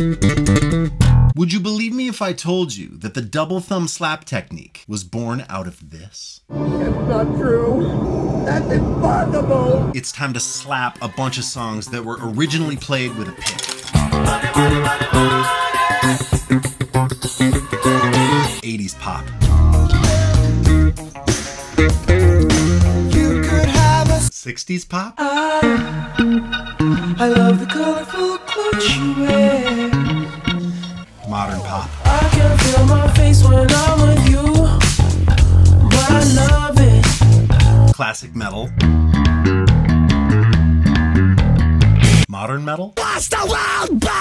Would you believe me if I told you that the double thumb slap technique was born out of this? It's not true. That's impossible. It's time to slap a bunch of songs that were originally played with a pick. 80s pop. You could have a 60s pop? I love the colorful clothes you wear. Modern pop. I can feel my face when I'm with you. But I love it. Classic metal. Modern metal? Watch the world!